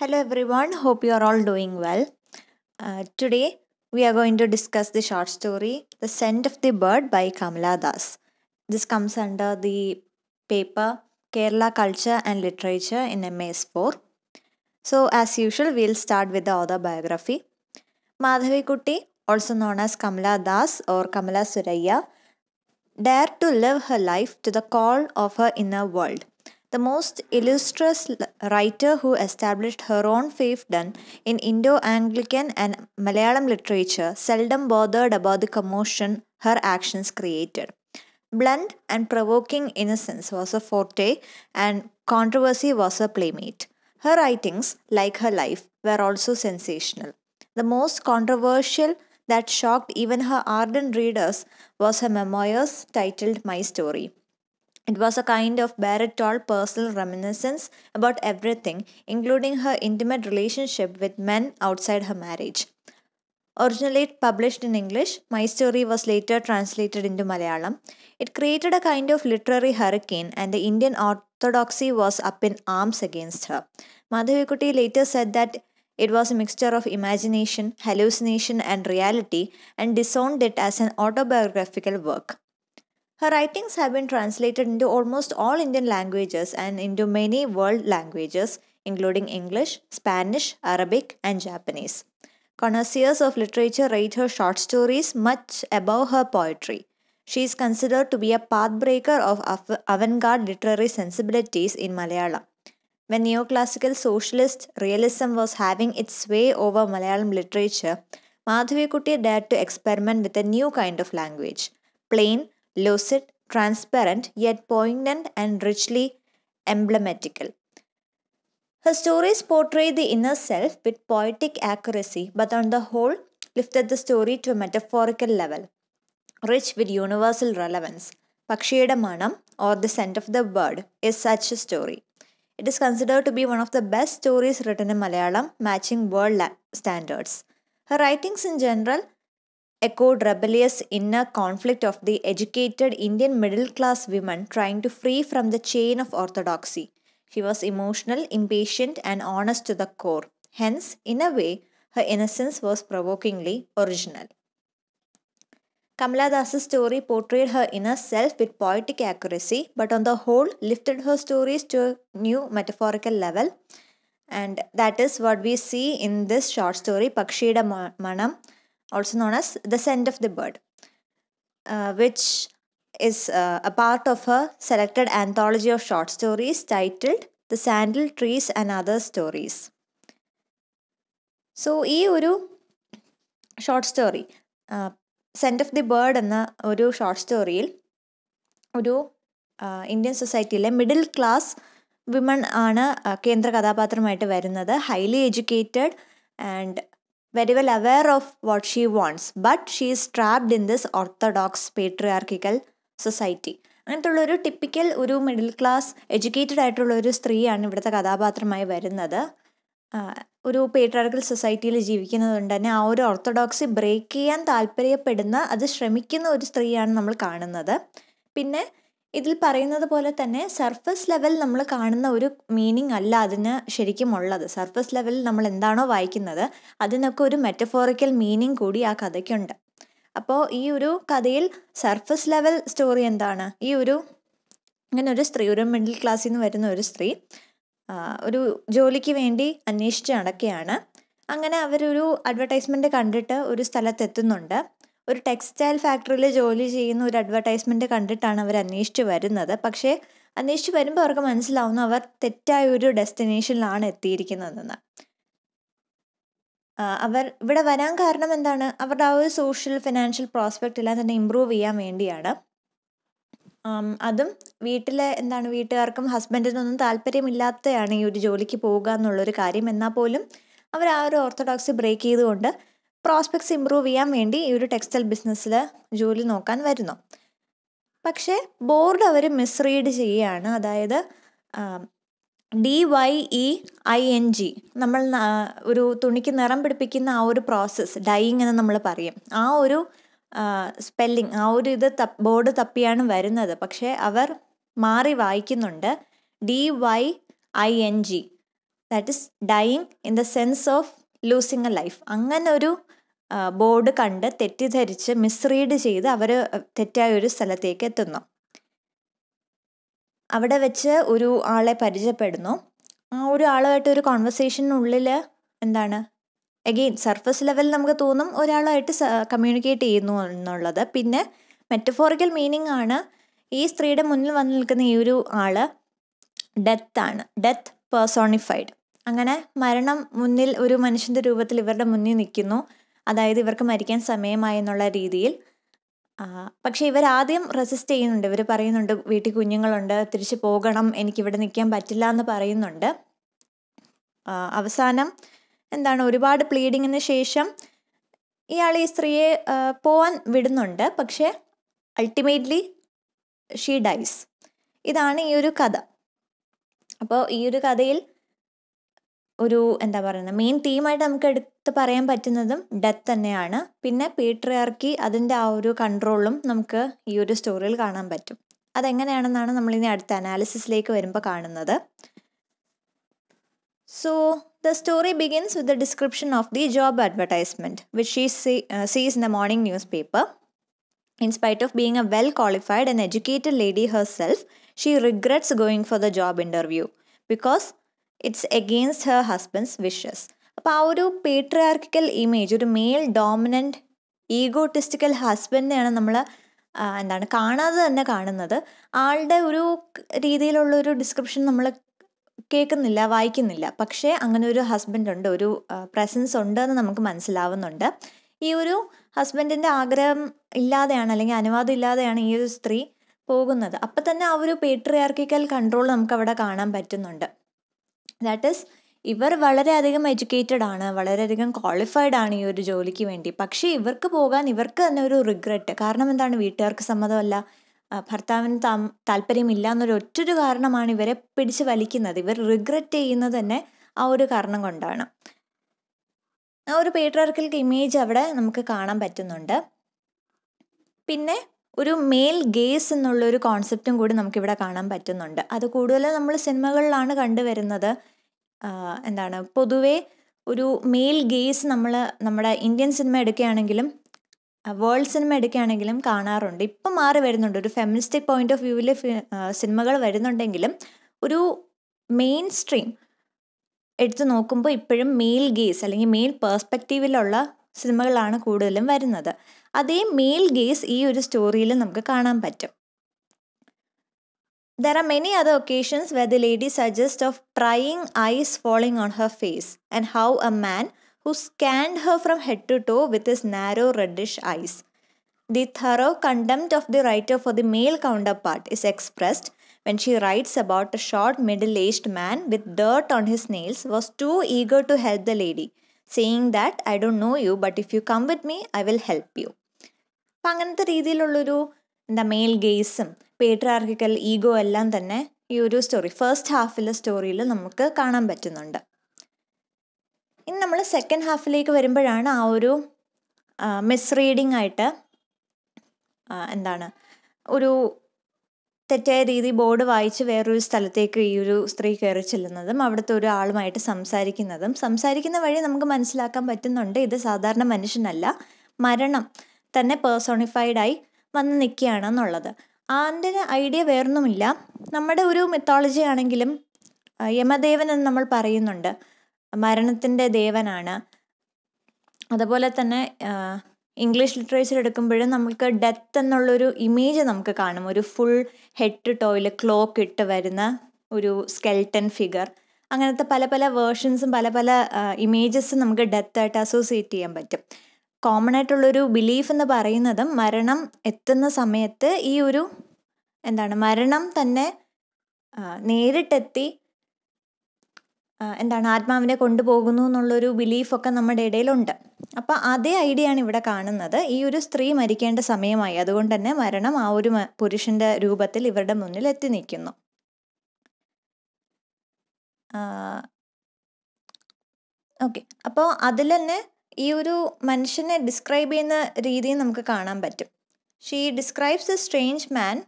Hello everyone, hope you are all doing well. Uh, today we are going to discuss the short story The Scent of the Bird by Kamala Das. This comes under the paper Kerala Culture and Literature in MS4. So, as usual, we'll start with the author biography. Madhavi Kutti, also known as Kamala Das or Kamala Suraya, dared to live her life to the call of her inner world. The most illustrious writer who established her own fiefdom in Indo Anglican and Malayalam literature seldom bothered about the commotion her actions created. Blunt and provoking innocence was a forte, and controversy was her playmate. Her writings, like her life, were also sensational. The most controversial that shocked even her ardent readers was her memoirs titled My Story. It was a kind of bear it all personal reminiscence about everything, including her intimate relationship with men outside her marriage. Originally published in English, My Story was later translated into Malayalam. It created a kind of literary hurricane, and the Indian orthodoxy was up in arms against her. Madhavikutty later said that it was a mixture of imagination, hallucination, and reality, and disowned it as an autobiographical work. Her writings have been translated into almost all Indian languages and into many world languages, including English, Spanish, Arabic, and Japanese. Connoisseurs of literature rate her short stories much above her poetry. She is considered to be a pathbreaker of avant-garde literary sensibilities in Malayalam. When neoclassical socialist realism was having its sway over Malayalam literature, Madhavikutty dared to experiment with a new kind of language plain, lucid, transparent, yet poignant and richly emblematical. Her stories portray the inner self with poetic accuracy, but on the whole, lifted the story to a metaphorical level, rich with universal relevance. Pakshiyada Manam, or The Scent of the Bird, is such a story. It is considered to be one of the best stories written in Malayalam, matching world standards. Her writings in general echoed rebellious inner conflict of the educated Indian middle class women trying to free from the chain of orthodoxy. She was emotional, impatient, and honest to the core. Hence, in a way, her innocence was provokingly original. Kamala Das's story portrayed her inner self with poetic accuracy, but on the whole, lifted her stories to a new metaphorical level. And that is what we see in this short story, Pakshida Manam, also known as The Scent of the Bird, uh, which is uh, a part of her selected anthology of short stories titled The Sandal Trees and Other Stories. So ഈ ഒരു short story scent of the bird എന്ന ഒരു short സ്റ്റോറിയിൽ ഒരു Indian സൊസൈറ്റിയിലെ middle class women ആണ് കേന്ദ്ര കഥാപാത്രമായിട്ട് വരുന്നത് highly educated and very well aware of what she wants but she is trapped in this orthodox patriarchal society അങ്ങനത്തെ ഉള്ള ഒരു ടിപ്പിക്കൽ ഒരു മിഡിൽ ക്ലാസ് എഡ്യൂക്കേറ്റഡ് ആയിട്ടുള്ള ഒരു സ്ത്രീയാണ് ഇവിടുത്തെ കഥാപാത്രമായി വരുന്നത്. ഒരു പേട്രിയാർക്കൽ സൊസൈറ്റിയിൽ ജീവിക്കുന്നത് കൊണ്ട് തന്നെ ആ ഒരു ഓർത്തഡോക്സി ബ്രേക്ക് ചെയ്യാൻ താല്പര്യപ്പെടുന്ന അത് ശ്രമിക്കുന്ന ഒരു സ്ത്രീയാണ് നമ്മൾ കാണുന്നത്. പിന്നെ ഇതിൽ പറയുന്നത് പോലെ തന്നെ സർഫസ് ലെവൽ നമ്മൾ കാണുന്ന ഒരു മീനിങ് അല്ല അതിന് ശരിക്കും ഉള്ളത്. സർഫസ് ലെവലിൽ നമ്മൾ എന്താണോ വായിക്കുന്നത് അതിനൊക്കെ ഒരു മെറ്റഫോറിക്കൽ മീനിങ് കൂടി ആ കഥയ്ക്കുണ്ട്. അപ്പോൾ ഈ ഒരു കഥയിൽ സർഫസ് ലെവൽ സ്റ്റോറി എന്താണ്? ഈ ഒരു ഇങ്ങനെ ഒരു സ്ത്രീ ഒരു മിഡിൽ ക്ലാസ്സിൽ നിന്ന് വരുന്ന ഒരു സ്ത്രീ ഒരു ജോലിക്ക് വേണ്ടി അന്വേഷിച്ച് നടക്കുകയാണ്. അങ്ങനെ അവരൊരു അഡ്വർടൈസ്മെന്റ് കണ്ടിട്ട് ഒരു സ്ഥലത്ത് എത്തുന്നുണ്ട് ഒരു ടെക്സ്റ്റൈൽ ഫാക്ടറിയിൽ ജോലി ചെയ്യുന്ന ഒരു അഡ്വർടൈസ്മെന്റ് കണ്ടിട്ടാണ് അവർ അന്വേഷിച്ച് വരുന്നത്. പക്ഷേ അന്വേഷിച്ച് വരുമ്പോൾ അവർക്ക് മനസ്സിലാവുന്നു അവർ തെറ്റായ ഒരു ഡെസ്റ്റിനേഷനിലാണ് എത്തിയിരിക്കുന്നതെന്ന്. അവർ ഇവിടെ വരാൻ കാരണം എന്താണ്? അവരുടെ ആ ഒരു സോഷ്യൽ ഫിനാൻഷ്യൽ പ്രോസ്പെക്റ്റ് എല്ലാം തന്നെ ഇമ്പ്രൂവ് ചെയ്യാൻ വേണ്ടിയാണ്. അതും വീട്ടിലെ എന്താണ് വീട്ടുകാർക്കും ഹസ്ബൻഡിനൊന്നും താല്പര്യമില്ലാത്തതാണ് ഈ ഒരു ജോലിക്ക് പോകുക എന്നുള്ളൊരു കാര്യം. എന്നാൽ പോലും അവർ ആ ഒരു ഓർത്തഡോക്സി ബ്രേക്ക് ചെയ്തുകൊണ്ട് പ്രോസ്പെക്ട്സ് ഇമ്പ്രൂവ് ചെയ്യാൻ വേണ്ടി ഈ ഒരു ടെക്സ്റ്റൈൽ ബിസിനസ്സിൽ ജോലി നോക്കാൻ വരുന്നു. പക്ഷേ ബോർഡ് അവർ മിസ്റീഡ് ചെയ്യുകയാണ്. അതായത് D Y E I N G നമ്മൾ ഒരു തുണിക്ക് നിറം പിടിപ്പിക്കുന്ന ആ ഒരു പ്രോസസ്സ് ഡൈയിങ് എന്ന് നമ്മൾ പറയും. ആ ഒരു സ്പെല്ലിംഗ് ആ ഒരു ഇത് ബോർഡ് തപ്പിയാണ് വരുന്നത്. പക്ഷേ അവർ മാറി വായിക്കുന്നുണ്ട്. D Y I N G that is dying in the sense of losing a life അങ്ങനെ ഒരു ബോർഡ് കണ്ട് തെറ്റിദ്ധരിച്ച് മിസ്റീഡ് ചെയ്ത് അവർ തെറ്റായ ഒരു സ്ഥലത്തേക്ക് എത്തുന്നു. അവിടെ വെച്ച് ഒരു ആളെ പരിചയപ്പെടുന്നു. ആ ഒരു ആളുമായിട്ട് ഒരു കോൺവെർസേഷനുള്ളിൽ എന്താണ്? അഗെയിൻ സർഫസ് ലെവലിൽ നമുക്ക് തോന്നും ഒരാളായിട്ട് കമ്മ്യൂണിക്കേറ്റ് ചെയ്യുന്നു എന്നുള്ളത്. പിന്നെ മെറ്റഫോറിക്കൽ മീനിങ് ആണ് ഈ സ്ത്രീയുടെ മുന്നിൽ വന്നു നിൽക്കുന്ന ഈ ഒരു ആൾ ഡെത്ത് ആണ്. ഡെത്ത് പേഴ്സോണിഫൈഡ് അങ്ങനെ മരണം മുന്നിൽ ഒരു മനുഷ്യന്റെ രൂപത്തിൽ ഇവരുടെ മുന്നിൽ നിൽക്കുന്നു. അതായത് ഇവർക്ക് മരിക്കാൻ സമയമായി എന്നുള്ള രീതിയിൽ. പക്ഷേ ഇവർ ആദ്യം റെസിസ്റ്റ് ചെയ്യുന്നുണ്ട്. ഇവർ പറയുന്നുണ്ട് വീട്ടിൽ കുഞ്ഞുങ്ങളുണ്ട് തിരിച്ചു പോകണം എനിക്കിവിടെ നിൽക്കാൻ പറ്റില്ല എന്ന് പറയുന്നുണ്ട്. അവസാനം എന്താണ് ഒരുപാട് പ്ലീഡിങ്ങിന് ശേഷം ഇയാൾ ഈ സ്ത്രീയെ പോവാൻ വിടുന്നുണ്ട്. പക്ഷേ അൾട്ടിമേറ്റ്ലി ഷീ ഡൈസ് ഇതാണ് ഈ ഒരു കഥ. അപ്പോൾ ഈ ഒരു കഥയിൽ ഒരു എന്താ പറയുന്നത് മെയിൻ തീമായിട്ട് നമുക്ക് എടുത്ത് പറയാൻ പറ്റുന്നതും ഡെത്ത് തന്നെയാണ്. പിന്നെ പേട്രിയാർക്കി അതിന്റെ ആ ഒരു കൺട്രോളും നമുക്ക് ഈ ഒരു സ്റ്റോറിയിൽ കാണാൻ പറ്റും. അതെങ്ങനെയാണെന്നാണ് നമ്മളിനി അടുത്ത അനാലിസിസിലേക്ക് വരുമ്പോൾ കാണുന്നത്. So the story begins with the description of the job advertisement which she sees in the morning newspaper In spite of being a well qualified and educated lady herself, she regrets going for the job interview because it's against her husband's wishes അപ്പോൾ ആ ഒരു patriarchal image ഒരു male dominant egotistical ഹസ്ബൻഡിനെയാണ് നമ്മൾ എന്താണ് കാണാതെ തന്നെ കാണുന്നത്. ആളുടെ ഒരു രീതിയിലുള്ള ഒരു ഡിസ്ക്രിപ്ഷൻ നമ്മൾ കേൾക്കുന്നില്ല വായിക്കുന്നില്ല. പക്ഷേ അങ്ങനെ ഒരു ഹസ്ബൻഡ് ഉണ്ട് ഒരു പ്രസൻസ് ഉണ്ട് എന്ന് നമുക്ക് മനസ്സിലാവുന്നുണ്ട്. ഈ ഒരു ഹസ്ബൻഡിന്റെ ആഗ്രഹം ഇല്ലാതെയാണ് അല്ലെങ്കിൽ അനുവാദം ഇല്ലാതെയാണ് ഈ ഒരു സ്ത്രീ പോകുന്നത്. അപ്പം തന്നെ ആ ഒരു പേട്രിയാർക്കിക്കൽ കൺട്രോൾ നമുക്ക് അവിടെ കാണാൻ പറ്റുന്നുണ്ട്. ദാറ്റ് ഈസ് ഇവർ വളരെയധികം എഡ്യൂക്കേറ്റഡ് ആണ് വളരെയധികം ക്വാളിഫൈഡ് ആണ് ഈ ഒരു ജോലിക്ക് വേണ്ടി. പക്ഷേ ഇവർക്ക് പോകാൻ ഇവർക്ക് തന്നെ ഒരു റിഗ്രറ്റ് കാരണം എന്താണ്? വീട്ടുകാർക്ക് സമ്മതമല്ല. ഭർത്താവിന് താ താല്പര്യമില്ല എന്നൊരു ഒറ്റൊരു കാരണമാണ് ഇവരെ പിടിച്ച് വലിക്കുന്നത്. ഇവർ റിഗ്രറ്റ് ചെയ്യുന്നത് തന്നെ ആ ഒരു കാരണം കൊണ്ടാണ്. ആ ഒരു പേട്രാർക്കൽക്ക് ഇമേജ് അവിടെ നമുക്ക് കാണാൻ പറ്റുന്നുണ്ട്. പിന്നെ ഒരു മെയിൽ ഗേസ് എന്നുള്ള ഒരു കോൺസെപ്റ്റും കൂടി നമുക്കിവിടെ കാണാൻ പറ്റുന്നുണ്ട്. അത് കൂടുതലും നമ്മൾ സിനിമകളിലാണ് കണ്ടുവരുന്നത്. എന്താണ് പൊതുവേ ഒരു മെയിൽ ഗേസ് നമ്മൾ നമ്മുടെ ഇന്ത്യൻ സിനിമ എടുക്കുകയാണെങ്കിലും വേൾഡ് സിനിമ എടുക്കുകയാണെങ്കിലും കാണാറുണ്ട്. ഇപ്പം മാറി വരുന്നുണ്ട്. ഒരു ഫെമിനിസ്റ്റിക് പോയിന്റ് ഓഫ് വ്യൂവിൽ സിനിമകൾ വരുന്നുണ്ടെങ്കിലും ഒരു മെയിൻ സ്ട്രീം എടുത്തു നോക്കുമ്പോൾ ഇപ്പോഴും മെയിൽ ഗേസ് അല്ലെങ്കിൽ മെയിൽ പേഴ്സ്പെക്റ്റീവിലുള്ള സിനിമകളാണ് കൂടുതലും വരുന്നത്. അതേ മെയിൽ ഗേസ് ഈ ഒരു സ്റ്റോറിയിൽ നമുക്ക് കാണാൻ പറ്റും There are many other occasions where the lady suggests of prying eyes falling on her face and how a man who scanned her from head to toe with his narrow reddish eyes. The thorough contempt of the writer for the male counterpart is expressed when she writes about a short middle aged man with dirt on his nails was too eager to help the lady, saying that I don't know you, but if you come with me, I will help you. അപ്പം അങ്ങനത്തെ രീതിയിലുള്ളൊരു എന്താ mail ഗെയ്സും പേട്രാർക്കിക്കൽ ego എല്ലാം തന്നെ ഈ ഒരു story first ഹാഫിലെ സ്റ്റോറിയിൽ നമുക്ക് കാണാൻ പറ്റുന്നുണ്ട്. ഇനി നമ്മൾ സെക്കൻഡ് ഹാഫിലേക്ക് വരുമ്പോഴാണ് ആ ഒരു മിസ് മിസ്റീഡിംഗ് ആയിട്ട് എന്താണ് ഒരു തെറ്റായ രീതി ബോർഡ് വായിച്ച് വേറൊരു സ്ഥലത്തേക്ക് ഈ ഒരു സ്ത്രീ കയറി ചെല്ലുന്നതും അവിടുത്തെ ഒരു ആളുമായിട്ട് സംസാരിക്കുന്നതും സംസാരിക്കുന്ന വഴി നമുക്ക് മനസ്സിലാക്കാൻ പറ്റുന്നുണ്ട്. ഇത് സാധാരണ മനുഷ്യനല്ല. മരണം തന്നെ പേഴ്സോണിഫൈഡായി വന്ന് നിൽക്കുകയാണെന്നുള്ളത്. അതിന്റെ ഐഡിയ വേറൊന്നുമില്ല. നമ്മുടെ ഒരു മിത്തോളജി ആണെങ്കിലും യമദേവൻ എന്ന് നമ്മൾ പറയുന്നുണ്ട്. മരണത്തിന്റെ ദേവനാണ്. അതുപോലെ തന്നെ ഇംഗ്ലീഷ് ലിറ്ററേച്ചർ എടുക്കുമ്പോഴും നമുക്ക് ഡെത്ത് എന്നുള്ളൊരു ഇമേജ് നമുക്ക് കാണും. ഒരു ഫുൾ ഹെഡ് ടോയിൽ ക്ലോക്ക് ഇട്ട് വരുന്ന ഒരു സ്കെൽട്ടൻ ഫിഗർ അങ്ങനത്തെ പല പല വേർഷൻസും പല പല ഇമേജസും നമുക്ക് ഡെത്തായിട്ട് അസോസിയേറ്റ് ചെയ്യാൻ പറ്റും. കോമൺ ആയിട്ടുള്ളൊരു ബിലീഫ് എന്ന് പറയുന്നത് മരണം എത്തുന്ന സമയത്ത് ഈ ഒരു എന്താണ് മരണം തന്നെ നേരിട്ടെത്തി എന്താണ് ആത്മാവിനെ കൊണ്ടുപോകുന്നു എന്നുള്ളൊരു ബിലീഫൊക്കെ നമ്മുടെ ഇടയിലുണ്ട്. അപ്പോൾ അതേ ഐഡിയ ആണ് ഇവിടെ കാണുന്നത്. ഈ ഒരു സ്ത്രീ മരിക്കേണ്ട സമയമായി. അതുകൊണ്ട് തന്നെ മരണം ആ ഒരു പുരുഷന്റെ രൂപത്തിൽ ഇവരുടെ മുന്നിൽ എത്തി നിൽക്കുന്നു. ഓക്കെ. അപ്പോൾ അതിൽ തന്നെ ഈ ഒരു മനുഷ്യനെ ഡിസ്ക്രൈബ് ചെയ്യുന്ന രീതി നമുക്ക് കാണാൻ പറ്റും. She describes a strange man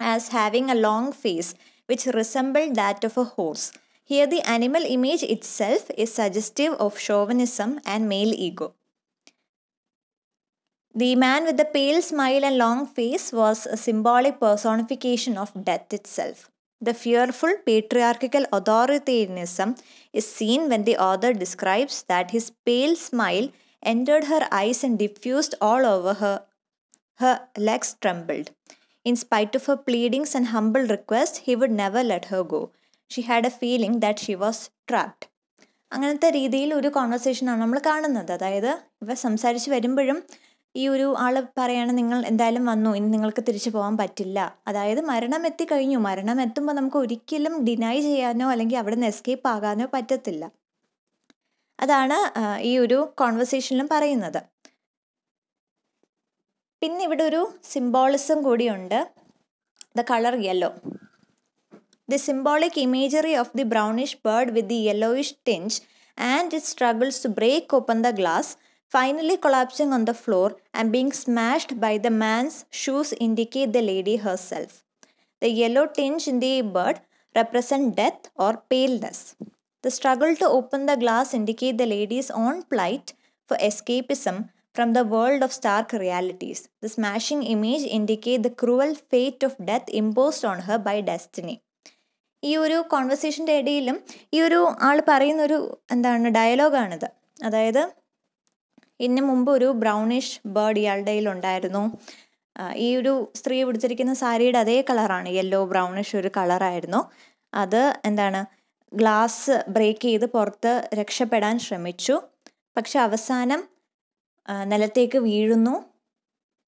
as having a long face which resemble that of a horse here the animal image itself is suggestive of chauvinism and male ego The man with the pale smile and long face was a symbolic personification of death itself. The fearful patriarchal authoritarianism is seen when the author describes that his pale smile entered her eyes and diffused all over her. Her legs trembled. In spite of her pleadings and humble requests, he would never let her go. She had a feeling that she was trapped. അങ്ങനത്തെ രീതിയിൽ ഒരു കോൺവെർസേഷനാണ് നമ്മൾ കാണുന്നത് അതായത് ഇവ സംസാരിച്ച് വരുമ്പോഴും ഈ ഒരു ആൾ പറയാണ് നിങ്ങൾ എന്തായാലും വന്നു ഇനി നിങ്ങൾക്ക് തിരിച്ചു പോകാൻ പറ്റില്ല. അതായത് മരണം എത്തിക്കഴിഞ്ഞു മരണം എത്തുമ്പോൾ നമുക്ക് ഒരിക്കലും ഡിനൈ ചെയ്യാനോ അല്ലെങ്കിൽ അവിടെ നിന്ന് എസ്കേപ്പ് ആകാനോ പറ്റത്തില്ല. അതാണ് ഈ ഒരു കോൺവെർസേഷനിലും പറയുന്നത്. പിന്നെ ഇവിടെ ഒരു സിംബോളിസം കൂടിയുണ്ട്. The colour yellow the symbolic imagery of the brownish bird with the yellowish tinge and it struggles to break open the glass finally collapsing on the floor and being smashed by the man's shoes indicate the lady herself. The yellow tinge in the bird represent death or paleness. The struggle to open the glass indicate the lady's own plight for escapism from the world of stark realities. The smashing image indicate the cruel fate of death imposed on her by destiny. ഈ ഒരു കോൺവെർസേഷന്റെ ഇടയിലും ഈ ഒരു ആൾ പറയുന്നൊരു എന്താണ് ഡയലോഗാണിത് അതായത് ഇതിന് മുമ്പ് ഒരു ബ്രൗണിഷ് ബേർഡ് ഇയാളുടെ ഉണ്ടായിരുന്നു ഈ ഒരു സ്ത്രീ പിടിച്ചിരിക്കുന്ന സാരിയുടെ അതേ കളറാണ് യെല്ലോ ബ്രൗണിഷ് ഒരു കളറായിരുന്നു. അത് എന്താണ് ഗ്ലാസ് ബ്രേക്ക് ചെയ്ത് പുറത്ത് രക്ഷപ്പെടാൻ ശ്രമിച്ചു. പക്ഷെ അവസാനം നിലത്തേക്ക് വീഴുന്നു.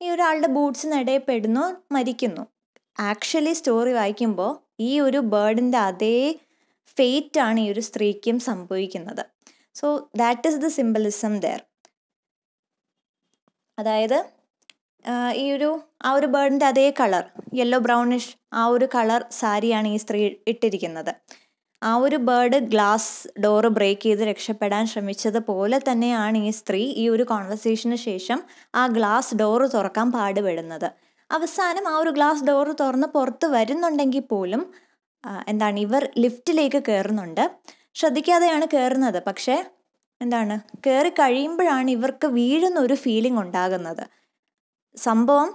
ഈ ഒരാളുടെ ബൂട്ട്സിനിടയിൽ പെടുന്നു മരിക്കുന്നു. ആക്ച്വലി സ്റ്റോറി വായിക്കുമ്പോൾ ഈ ഒരു ബേർഡിന്റെ അതേ ഫെയ്റ്റാണ് ഈ ഒരു സ്ത്രീക്കും സംഭവിക്കുന്നത്. So that is the symbolism there അതായത് ഈ ഒരു ആ ഒരു ബേർഡിന്റെ അതേ കളർ യെല്ലോ ബ്രൗണിഷ് ആ ഒരു കളർ സാരിയാണ് ഈ സ്ത്രീ ഇട്ടിരിക്കുന്നത്. ആ ഒരു ബേർഡ് ഗ്ലാസ് ഡോറ് ബ്രേക്ക് ചെയ്ത് രക്ഷപ്പെടാൻ ശ്രമിച്ചതുപോലെ തന്നെയാണ് ഈ സ്ത്രീ ഈ ഒരു കോൺവെർസേഷന് ശേഷം ആ ഗ്ലാസ് ഡോറ് തുറക്കാൻ പാടുപെടുന്നത്. അവസാനം ആ ഒരു ഗ്ലാസ് ഡോറ് തുറന്ന് പുറത്ത് വരുന്നുണ്ടെങ്കിൽ പോലും എന്താണ് ഇവർ ലിഫ്റ്റിലേക്ക് കയറുന്നുണ്ട്. ശ്രദ്ധിക്കാതെയാണ് കയറുന്നത്. പക്ഷേ എന്താണ്? കയറി കഴിയുമ്പോഴാണ് ഇവർക്ക് വീഴുന്ന ഒരു ഫീലിംഗ് ഉണ്ടാകുന്നത്. സംഭവം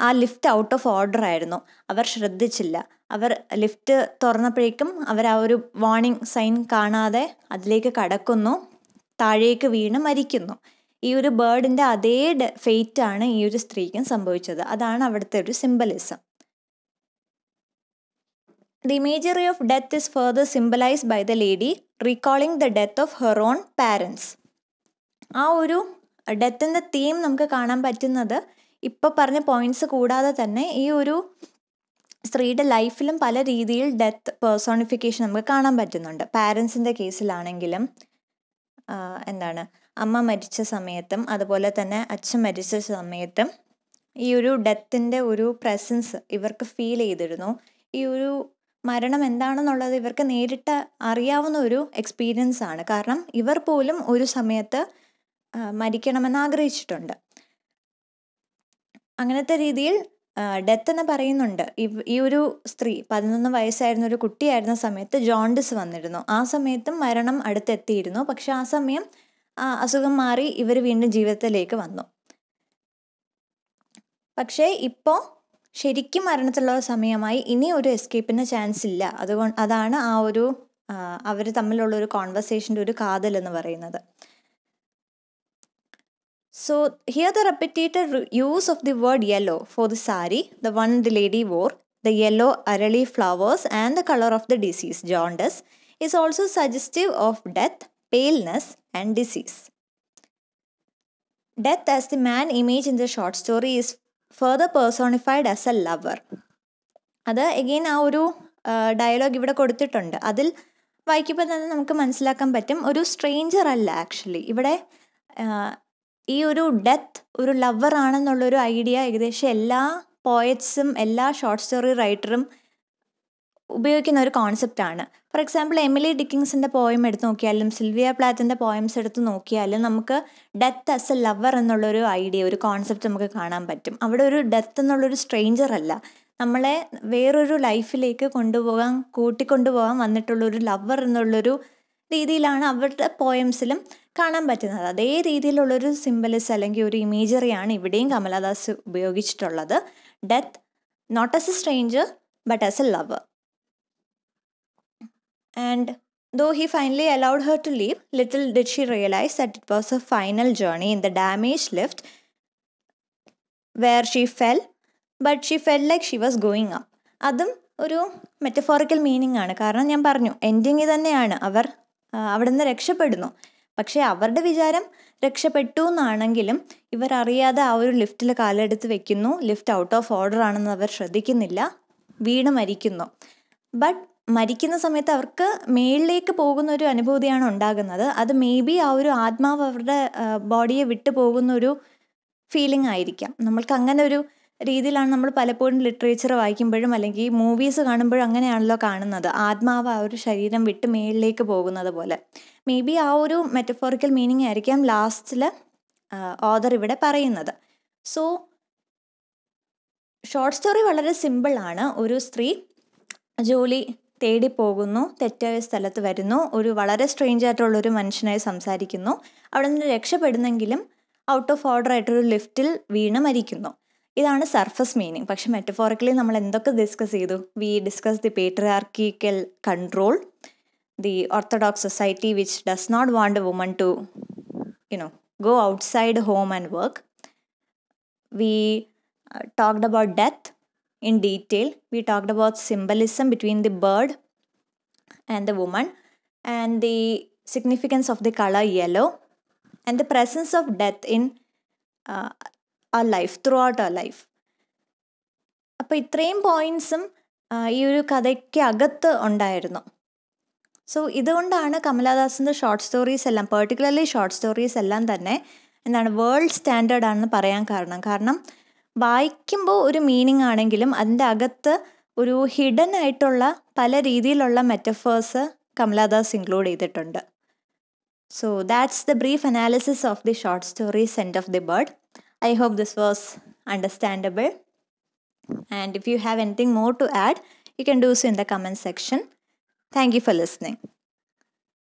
ആ ലിഫ്റ്റ് ഔട്ട് ഓഫ് ഓർഡർ ആയിരുന്നു. അവർ ശ്രദ്ധിച്ചില്ല. അവർ ലിഫ്റ്റ് തുറന്നപ്പോഴേക്കും അവർ ആ ഒരു വാർണിംഗ് സൈൻ കാണാതെ അതിലേക്ക് കടക്കുന്നു. താഴേക്ക് വീണ് മരിക്കുന്നു. ഈ ഒരു ബേർഡിന്റെ അതേ ഫെയ്റ്റ് ആണ് ഈ ഒരു സ്ത്രീക്കും സംഭവിച്ചത്. അതാണ് അവിടുത്തെ ഒരു symbolism the imagery of death is further symbolized by the lady recalling the death of her own parents ആ ഒരു ഡെത്തിന്റെ തീം നമുക്ക് കാണാൻ പറ്റുന്നത് ഇപ്പോൾ പറഞ്ഞ പോയിന്റ്സ് കൂടാതെ തന്നെ ഈ ഒരു സ്ത്രീയുടെ ലൈഫിലും പല രീതിയിൽ ഡെത്ത് പേഴ്സോണിഫിക്കേഷൻ നമുക്ക് കാണാൻ പറ്റുന്നുണ്ട്. പാരൻസിന്റെ കേസിലാണെങ്കിലും എന്താണ് അമ്മ മരിച്ച സമയത്തും അതുപോലെ തന്നെ അച്ഛൻ മരിച്ച സമയത്തും ഈ ഒരു ഡെത്തിന്റെ ഒരു പ്രസൻസ് ഇവർക്ക് ഫീൽ ചെയ്തിരുന്നു. ഈ ഒരു മരണം എന്താണെന്നുള്ളത് ഇവർക്ക് നേരിട്ട് അറിയാവുന്ന ഒരു എക്സ്പീരിയൻസ് ആണ്. കാരണം ഇവർ പോലും ഒരു സമയത്ത് മരിക്കണമെന്ന് ആഗ്രഹിച്ചിട്ടുണ്ട്. അങ്ങനത്തെ രീതിയിൽ ഡെത്ത് എന്ന് പറയുന്നുണ്ട്. ഈ ഒരു സ്ത്രീ പതിനൊന്ന് വയസ്സായിരുന്ന ഒരു കുട്ടിയായിരുന്ന സമയത്ത് ജോണ്ടിസ് വന്നിരുന്നു. ആ സമയത്തും മരണം അടുത്തെത്തിയിരുന്നു. പക്ഷെ ആ സമയം അസുഖം മാറി ഇവർ വീണ്ടും ജീവിതത്തിലേക്ക് വന്നു. പക്ഷേ ഇപ്പോൾ ശരിക്കും മരണത്തിലുള്ള സമയമായി ഇനി ഒരു എസ്കേപ്പിന് ചാൻസ് ഇല്ല. അതുകൊണ്ട് അതാണ് ആ ഒരു അവർ തമ്മിലുള്ള ഒരു കോൺവെർസേഷന്റെ ഒരു കാതൽ എന്ന് പറയുന്നത്. So here the repeated use of the word yellow for the sari the one the lady wore the yellow arali flowers and the colour of the disease jaundice is also suggestive of death paleness and disease death as the man image in the short story is further personified as a lover അത് again ആ ഒരു dialogue ഇവിടെ കൊടുത്തിട്ടുണ്ട്. അതിൽ വായിക്കുമ്പോൾ തന്നെ നമുക്ക് മനസ്സിലാക്കാൻ പറ്റും ഒരു സ്ട്രേഞ്ചർ അല്ല ആക്ച്വലി ഇവിടെ ഈ ഒരു ഡെത്ത് ഒരു ലവർ ആണെന്നുള്ളൊരു ഐഡിയ ഏകദേശം എല്ലാ പോയറ്റ്സും എല്ലാ ഷോർട്ട് സ്റ്റോറി റൈറ്ററും ഉപയോഗിക്കുന്ന ഒരു കോൺസെപ്റ്റാണ് ഫോർ എക്സാമ്പിൾ എമിലി ഡിക്കിങ്സിന്റെ പോയം എടുത്ത് നോക്കിയാലും സിൽവിയ പ്ലാത്തിന്റെ പോയംസ് എടുത്ത് നോക്കിയാലും നമുക്ക് ഡെത്ത് ആസ് എ ലവർ എന്നുള്ളൊരു ഐഡിയ ഒരു കോൺസെപ്റ്റ് നമുക്ക് കാണാൻ പറ്റും. അവിടെ ഒരു ഡെത്ത് എന്നുള്ളൊരു സ്ട്രേഞ്ചർ അല്ല. നമ്മളെ വേറൊരു ലൈഫിലേക്ക് കൊണ്ടുപോകാൻ കൂട്ടിക്കൊണ്ടുപോകാൻ വന്നിട്ടുള്ളൊരു ലവർ എന്നുള്ളൊരു രീതിയിലാണ് അവരുടെ പോയംസിലും കാണാൻ പറ്റുന്നത്. അതേ രീതിയിലുള്ളൊരു സിംബലിസ് അല്ലെങ്കിൽ ഒരു ഇമേജറിയാണ് ഇവിടെയും കമലദാസ് ഉപയോഗിച്ചിട്ടുള്ളത്. Death not as a stranger but as a lover and Though he finally allowed her to leave, little did she realize that it was her final journey in the damaged lift where she fell, but she felt like she was going up. അതും ഒരു metaphorical meaning ആണ്. കാരണം ഞാൻ പറഞ്ഞു ending തന്നെയാണ് അവർ അവിടെ നിന്ന് രക്ഷപ്പെടുന്നു. പക്ഷേ അവരുടെ വിചാരം രക്ഷപ്പെട്ടു എന്നാണെങ്കിലും ഇവർ അറിയാതെ ആ ഒരു ലിഫ്റ്റിൽ കാലെടുത്ത് വെക്കുന്നു. ലിഫ്റ്റ് ഔട്ട് ഓഫ് ഓർഡർ ആണെന്ന് അവർ ശ്രദ്ധിക്കുന്നില്ല. വീണ് മരിക്കുന്നു. ബട്ട് മരിക്കുന്ന സമയത്ത് അവർക്ക് മേളിലേക്ക് പോകുന്ന ഒരു അനുഭൂതിയാണ് ഉണ്ടാകുന്നത്. അത് മേ ബി ആ ഒരു ആത്മാവ് അവരുടെ ബോഡിയെ വിട്ടു പോകുന്ന ഒരു ഫീലിംഗ് ആയിരിക്കാം. നമ്മൾക്ക് അങ്ങനെ ഒരു രീതിയിലാണ് നമ്മൾ പലപ്പോഴും ലിറ്ററേച്ചർ വായിക്കുമ്പോഴും അല്ലെങ്കിൽ മൂവീസ് കാണുമ്പോഴും അങ്ങനെയാണല്ലോ കാണുന്നത്. ആത്മാവ് ആ ഒരു ശരീരം വിട്ട് മേളിലേക്ക് പോകുന്നത് പോലെ. മേ ബി ആ ഒരു മെറ്റഫോറിക്കൽ മീനിങ് ആയിരിക്കാം ലാസ്റ്റിൽ ഓദർ ഇവിടെ പറയുന്നത്. സോ ഷോർട്ട് സ്റ്റോറി വളരെ സിമ്പിളാണ് ഒരു സ്ത്രീ ജോലി തേടി പോകുന്നു തെറ്റായ സ്ഥലത്ത് വരുന്നു ഒരു വളരെ സ്ട്രേഞ്ച് ആയിട്ടുള്ള ഒരു മനുഷ്യനായി സംസാരിക്കുന്നു. അവിടെ നിന്ന് രക്ഷപ്പെടുന്നെങ്കിലും ഔട്ട് ഓഫ് ഓർഡർ ആയിട്ടൊരു ലിഫ്റ്റിൽ വീണ് മരിക്കുന്നു. ഇതാണ് സർഫസ് മീനിങ് പക്ഷെ മെറ്റഫോറിക്കലി നമ്മൾ എന്തൊക്കെ ഡിസ്കസ് ചെയ്തു? We discuss the patriarchal control the orthodox society which does not want woman to you know go outside home and work we talked about death in detail. We talked about symbolism between the bird and the woman and the significance of the color yellow and the presence of death in uh, our life, throughout our life. അപ്പോൾ ഇത്രയും പോയിൻസും ഈ ഒരു കഥയ്ക്ക് അകത്ത് ഉണ്ടായിരുന്നു so ഇതുകൊണ്ടാണ് കമലാദാസിന്റെ short stories എല്ലാം പെർട്ടിക്കുലർലി ഷോർട്ട് സ്റ്റോറീസ് എല്ലാം തന്നെ എന്താണ് വേൾഡ് സ്റ്റാൻഡേർഡ് ആണെന്ന് പറയാൻ കാരണം കാരണം വായിക്കുമ്പോൾ ഒരു മീനിങ് ആണെങ്കിലും അതിന്റെ അകത്ത് ഒരു ഹിഡൻ ആയിട്ടുള്ള പല രീതിയിലുള്ള മെറ്റഫേഴ്സ് കമലാദാസ് ഇൻക്ലൂഡ് ചെയ്തിട്ടുണ്ട്. So that's the brief analysis of the short story scent of the bird I hope this was understandable and if you have anything more to add you can do in the comment section thank you for listening